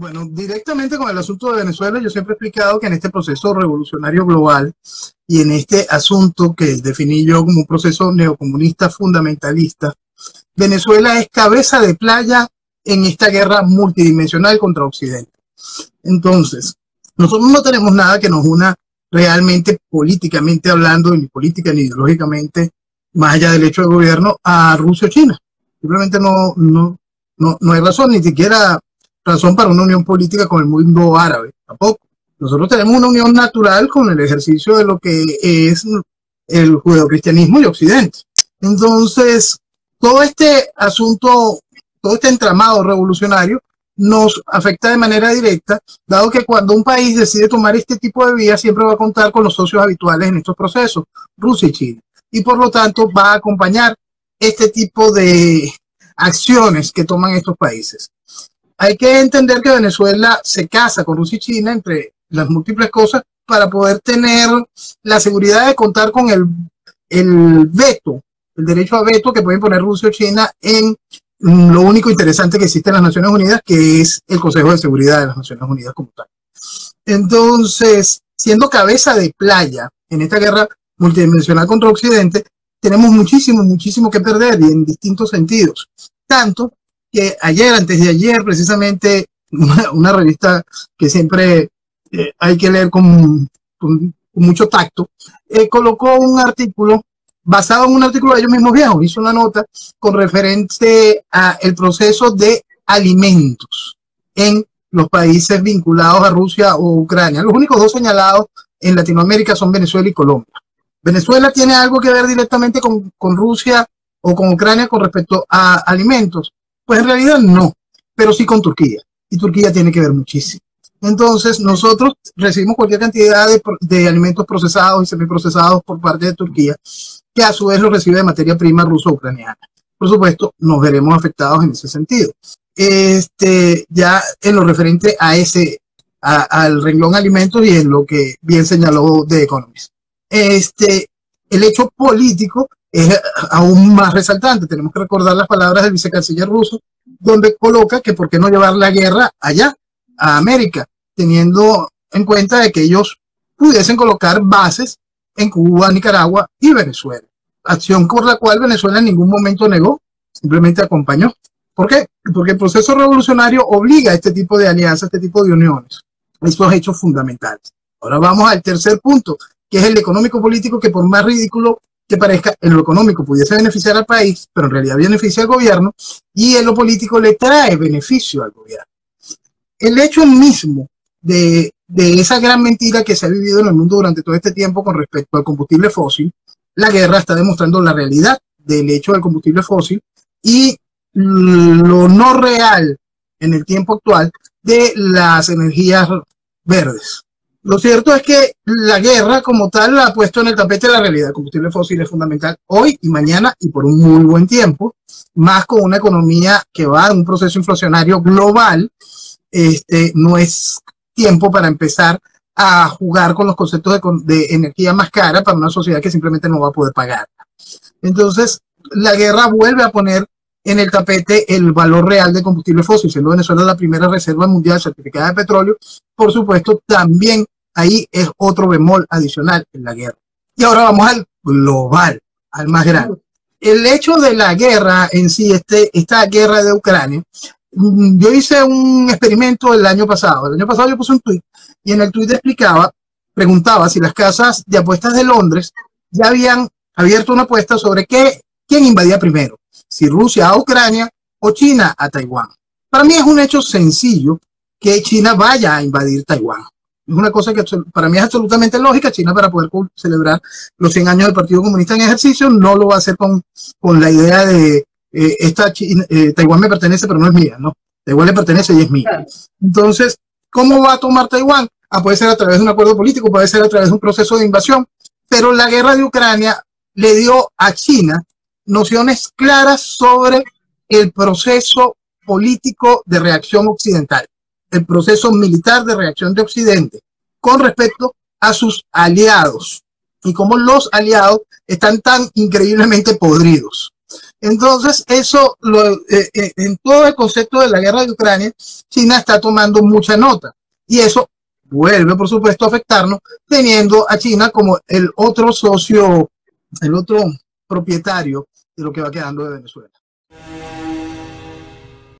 Bueno, directamente con el asunto de Venezuela, yo siempre he explicado que en este proceso revolucionario global y en este asunto que definí yo como un proceso neocomunista fundamentalista, Venezuela es cabeza de playa en esta guerra multidimensional contra Occidente. Entonces, nosotros no tenemos nada que nos una realmente políticamente hablando, ni política ni ideológicamente, más allá del hecho de gobierno, a Rusia o China. Simplemente no, no, no, no hay razón, ni siquiera razón para una unión política con el mundo árabe, tampoco. Nosotros tenemos una unión natural con el ejercicio de lo que es el judeocristianismo y Occidente. Entonces, todo este asunto, todo este entramado revolucionario nos afecta de manera directa, dado que cuando un país decide tomar este tipo de vía, siempre va a contar con los socios habituales en estos procesos, Rusia y China. Y por lo tanto va a acompañar este tipo de acciones que toman estos países. Hay que entender que Venezuela se casa con Rusia y China, entre las múltiples cosas, para poder tener la seguridad de contar con el, veto, el derecho a veto que pueden poner Rusia o China en lo único interesante que existe en las Naciones Unidas, que es el Consejo de Seguridad de las Naciones Unidas como tal. Entonces, siendo cabeza de playa en esta guerra multidimensional contra Occidente, tenemos muchísimo, muchísimo que perder y en distintos sentidos. Tanto que ayer, antes de ayer, precisamente, una, revista que siempre eh, hay que leer con, mucho tacto, eh, colocó un artículo basado en un artículo de ellos mismos viejos, hizo una nota con referente a el proceso de alimentos en los países vinculados a Rusia o Ucrania. Los únicos dos señalados en Latinoamérica son Venezuela y Colombia. Venezuela tiene algo que ver directamente con, con Rusia o con Ucrania con respecto a alimentos. Pues en realidad no, pero sí con Turquía. Y Turquía tiene que ver muchísimo. Entonces, nosotros recibimos cualquier cantidad de, alimentos procesados y semiprocesados por parte de Turquía, que a su vez lo recibe de materia prima ruso-ucraniana. Por supuesto, nos veremos afectados en ese sentido. Este, ya en lo referente a ese, al renglón alimentos y en lo que bien señaló de Economist. Este, el hecho político es aún más resaltante. Tenemos que recordar las palabras del vicecanciller ruso, donde coloca que por qué no llevar la guerra allá, a América, teniendo en cuenta de que ellos pudiesen colocar bases en Cuba, Nicaragua y Venezuela. Acción por la cual Venezuela en ningún momento negó, simplemente acompañó. ¿Por qué? Porque el proceso revolucionario obliga a este tipo de alianzas, a este tipo de uniones, estos hechos fundamentales. Ahora vamos al tercer punto, que es el económico político, que por más ridículo que parezca en lo económico pudiese beneficiar al país, pero en realidad beneficia al gobierno, y en lo político le trae beneficio al gobierno. El hecho mismo de, de esa gran mentira que se ha vivido en el mundo durante todo este tiempo con respecto al combustible fósil, la guerra está demostrando la realidad del hecho del combustible fósil y lo no real en el tiempo actual de las energías verdes. Lo cierto es que la guerra como tal la ha puesto en el tapete de la realidad. El combustible fósil es fundamental hoy y mañana y por un muy buen tiempo, más con una economía que va en un proceso inflacionario global. Este, no es tiempo para empezar a jugar con los conceptos de energía más cara para una sociedad que simplemente no va a poder pagar. Entonces, la guerra vuelve a poner en el tapete el valor real de combustible fósil, siendo Venezuela la primera reserva mundial certificada de petróleo, por supuesto, también ahí es otro bemol adicional en la guerra. Y ahora vamos al global, al más grande. El hecho de la guerra en sí, este, esta guerra de Ucrania, mm, yo hice un experimento el año pasado. El año pasado yo puse un tweet y en el tweet explicaba, preguntaba si las casas de apuestas de Londres ya habían abierto una apuesta sobre qué, quién invadía primero si Rusia a Ucrania o China a Taiwán. Para mí es un hecho sencillo que China vaya a invadir Taiwán. Es una cosa que para mí es absolutamente lógica. China para poder celebrar los 100 años del Partido Comunista en ejercicio no lo va a hacer con, con la idea de eh, esta eh, Taiwán me pertenece pero no es mía, ¿no? Taiwán le pertenece y es mía. Entonces, ¿cómo va a tomar Taiwán? Ah, puede ser a través de un acuerdo político, puede ser a través de un proceso de invasión, pero la guerra de Ucrania le dio a China nociones claras sobre el proceso político de reacción occidental, el proceso militar de reacción de Occidente con respecto a sus aliados y cómo los aliados están tan increíblemente podridos. Entonces, eso, lo, eh, eh, en todo el concepto de la guerra de Ucrania, China está tomando mucha nota. Y eso vuelve, por supuesto, a afectarnos, teniendo a China como el otro socio, el otro propietario de lo que va quedando de Venezuela.